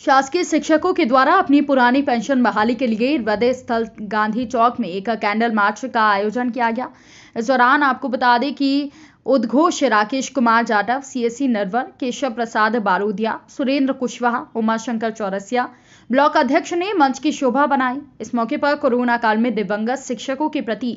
शासकीय शिक्षकों के द्वारा अपनी पुरानी पेंशन बहाली के लिए हृदय स्थल गांधी चौक में एक कैंडल मार्च का आयोजन किया गया। इस दौरान आपको बता दें कि उद्घोष राकेश कुमार जाटव, सीएससी नरवर केशव प्रसाद बारूदिया, सुरेंद्र कुशवाहा, उमाशंकर चौरसिया ब्लॉक अध्यक्ष ने मंच की शोभा बनाई। इस मौके पर कोरोना काल में दिवंगत शिक्षकों के प्रति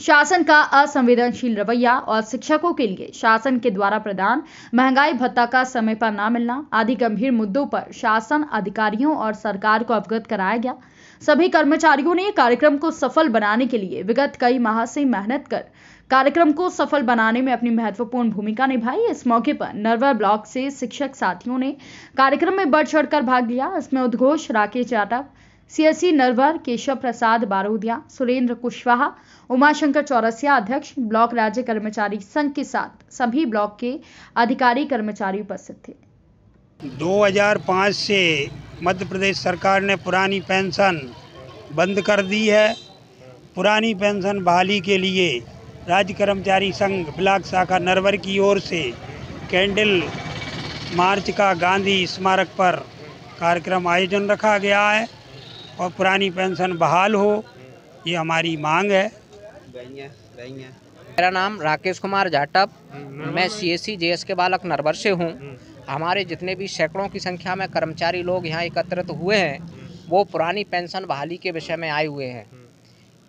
शासन का असंवेदनशील रवैया और शिक्षकों के लिए शासन के द्वारा प्रदान महँगाई भत्ता का समय पर न मिलना आदि गंभीर मुद्दों पर शासन अधिकारियों और सरकार को अवगत कराया गया। सभी कर्मचारियों ने कार्यक्रम को सफल बनाने के लिए विगत कई माह से मेहनत कर कार्यक्रम को सफल बनाने में अपनी महत्वपूर्ण भूमिका निभाई। इस मौके पर नरवर ब्लॉक से शिक्षक साथियों ने कार्यक्रम में बढ़ चढ़कर भाग लिया। इसमें उद्घोष राकेश यादव, सीएससी नरवर, केशव प्रसाद बारोदिया, सुरेंद्र कुशवाहा, उमाशंकर चौरसिया अध्यक्ष, ब्लॉक राज्य कर्मचारी संघ के साथ सभी ब्लॉक के अधिकारी कर्मचारी उपस्थित थे। 2005 से मध्य प्रदेश सरकार ने पुरानी पेंशन बंद कर दी है। पुरानी पेंशन बहाली के लिए राज्य कर्मचारी संघ ब्लॉक शाखा नरवर की ओर से कैंडल मार्च का गांधी स्मारक पर कार्यक्रम आयोजन रखा गया है और पुरानी पेंशन बहाल हो ये हमारी मांग है। मेरा नाम राकेश कुमार जाटव। मैं सी एस सी जे एस के बालक नरवर से हूँ। हमारे जितने भी सैकड़ों की संख्या में कर्मचारी लोग यहाँ एकत्रित हुए हैं वो पुरानी पेंशन बहाली के विषय में आए हुए हैं।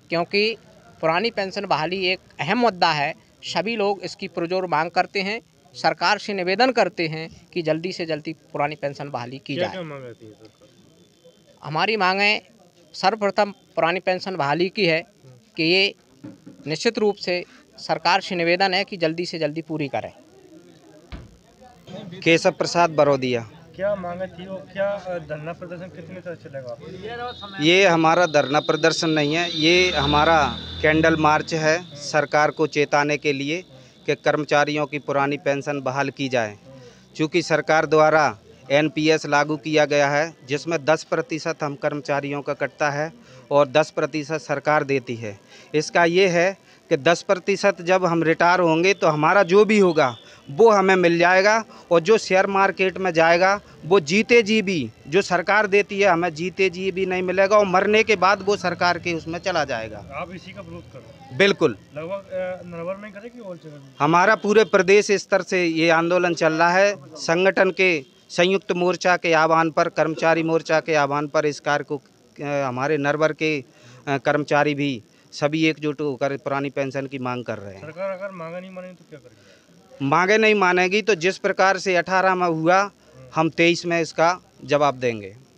क्योंकि पुरानी पेंशन बहाली एक अहम मुद्दा है सभी लोग इसकी पुरजोर मांग करते हैं सरकार से निवेदन करते हैं कि जल्दी से जल्दी पुरानी पेंशन बहाली की जाए। हमारी मांगें सर्वप्रथम पुरानी पेंशन बहाली की है कि ये निश्चित रूप से सरकार से निवेदन है कि जल्दी से जल्दी पूरी करें। केशव प्रसाद बरोदिया। क्या मांगे थी और क्या धरना प्रदर्शन कितने तक चलेगा ये हमारा धरना प्रदर्शन नहीं है ये हमारा कैंडल मार्च है सरकार को चेताने के लिए कि कर्मचारियों की पुरानी पेंशन बहाल की जाए। चूँकि सरकार द्वारा एनपीएस लागू किया गया है जिसमें 10 प्रतिशत हम कर्मचारियों का कटता है और 10 प्रतिशत सरकार देती है। इसका ये है कि 10 प्रतिशत जब हम रिटायर होंगे तो हमारा जो भी होगा वो हमें मिल जाएगा और जो शेयर मार्केट में जाएगा वो जीते जी भी जो सरकार देती है हमें जीते जी भी नहीं मिलेगा और मरने के बाद वो सरकार के उसमें चला जाएगा। आप इसी का विरोध करो बिल्कुल। लगभग नरवर में करे कि और हमारा पूरे प्रदेश स्तर से ये आंदोलन चल रहा है। संगठन के संयुक्त मोर्चा के आह्वान पर कर्मचारी मोर्चा के आह्वान पर इस कार्य को हमारे नरवर के कर्मचारी भी सभी एकजुट होकर पुरानी पेंशन की मांग कर रहे हैं। सरकार अगर मांगा नहीं मानेगी तो क्या करेगी? मांगे नहीं मानेगी तो जिस प्रकार से 18 में हुआ, हम 23 में इसका जवाब देंगे।